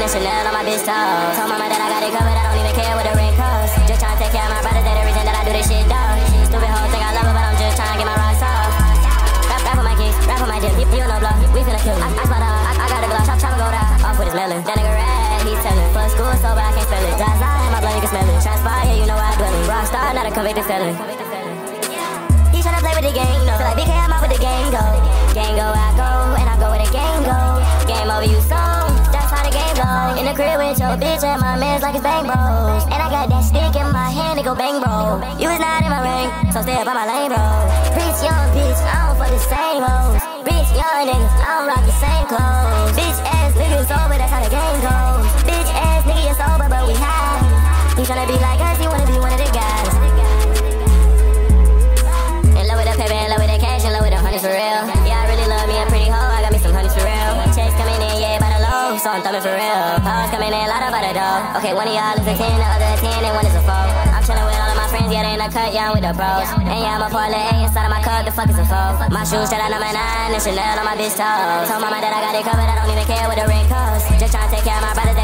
I'm Chanel on my bitch toes. Told mama that I got it covered, I don't even care what the ring costs. Just tryna take care of my brothers. brother, the reason that I do, this shit dog. Stupid hoes think I love her, but I'm just tryna get my rocks off. Rap, rap on my kicks, rap on my dip, you know block, we finna kill. I, I spot up, I, got a glove, chop, chop and go down. Off with his melon. That nigga red, he telling. Fuck school, so bad I can't spell it. Jazz, I my blood, you can smell it. Transpire, yeah, you know I dwell it. Rockstar, not a convicted felon. He tryna play with the game. Crib with your bitch and my mans like it's bang bros. And I got that stick in my hand to go bang bro. You was not in my ring, so stay up on my lane, bro. Rich young bitch, I don't fuck the same hoes. Rich young niggas, I don't rock the same clothes. Bitch ass niggas over, that's how the game goes. Bitch ass nigga, you're sober, but we high. You tryna be like us, so I'm thumbing for real. Pause coming in, lot of the dough. Okay, one of y'all is a 10, the other a 10, and one is a 4. I'm chilling with all of my friends, yeah, they in the cut, yeah, I'm with the bros. And yeah, I'm a parlay inside of my cup, the fuck is a foe. My shoes straight out number 9, and Chanel on my bitch toes. Told mama that I got it covered, I don't even care what the ring costs. Just trying to take care of my brothers,